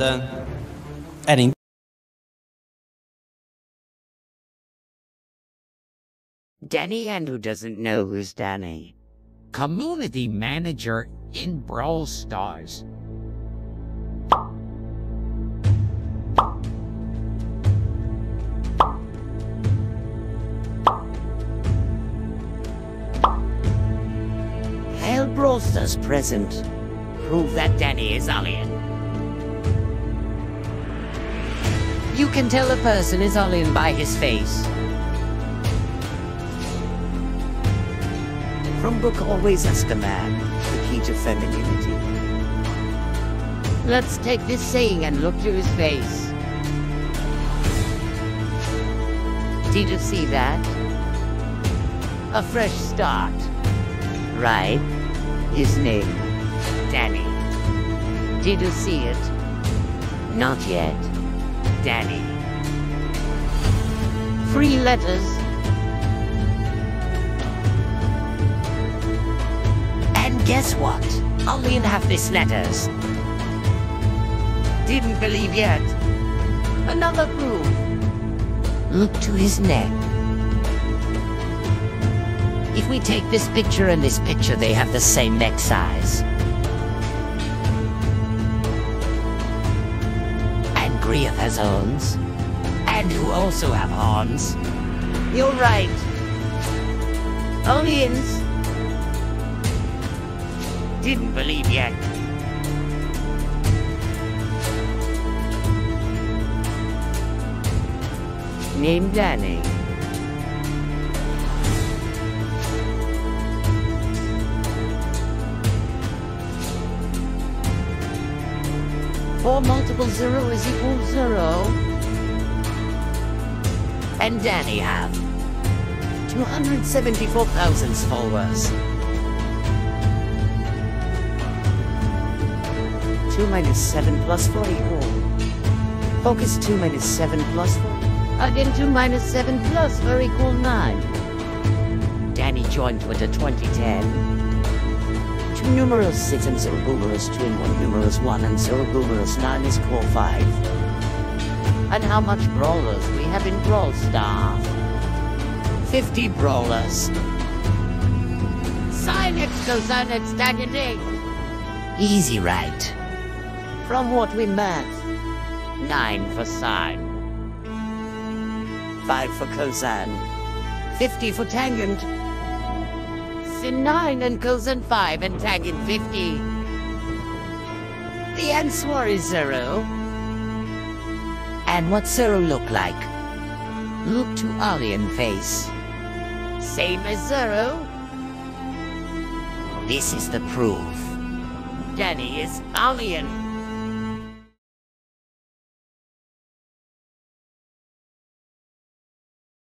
de är det inte Dani and who doesn't know who's Dani. Community manager in Brawl Stars. Hail Brawl Stars present. Prove that Dani is alien. You can tell a person is alien by his face. From book Always Ask a Man, the key to femininity. Let's take this saying and look to his face. Did you see that? A fresh start. Right? His name, Dani. Did you see it? Not yet. Dani. Three letters. And guess what? Only in half these letters. Didn't believe yet. Another proof. Look to his neck. If we take this picture and this picture, they have the same neck size. Grief has horns. And who also have horns. You're right. Aliens. Didn't believe yet. Name Dani. Four multiple zero is equal zero. And Dani have 274,000 followers. 2 minus 7 plus 4 equal. Focus 2 minus 7 plus 4. Again 2 minus 7 plus 4 equal 9. Dani joined Twitter 2010. Two numerals 6 and 0 numerals 2 and 1 numerals 1 and 0 numerals 9 is equal 5. And how much brawlers we have in Brawl Stars? 50 brawlers. Sine X cosine X tangent Easy right. From what we met. 9 for sine. 5 for cosine. 50 for tangent. Sin 9 and cosine 5 and tangent 50. The answer is 0. And what zero look like? Look to alien face. Same as zero. This is the proof. Dani is alien.